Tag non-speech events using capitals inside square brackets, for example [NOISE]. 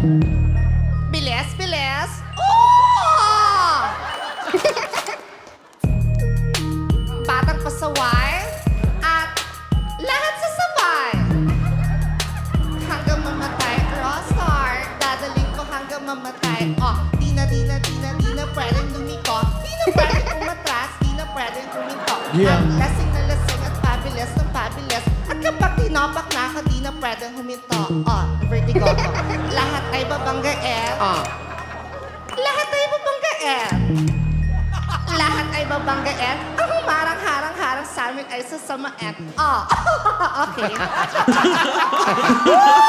Bilis, bilis. Oh! Batang pasaway at lahat sasabay. Hanggang mamatay, Rostar. Dadaling ko hanggang mamatay. Oh, di na, di na, di na, di na pwedeng lumiko. Di na pwedeng umatras, di na pwedeng huminto. Yeah. Ang lasing na lasing at fabulous ng fabulous. At kapag tinopak na ka, di na pwedeng huminto. Oh, vertigo ko. Lahat Ah. Lahat ay babanggain. Lahat ay babanggain. Ang humarang-harang-harang sa amin ay sasamain. Oh, [LAUGHS] okay. Ang [LAUGHS] galing!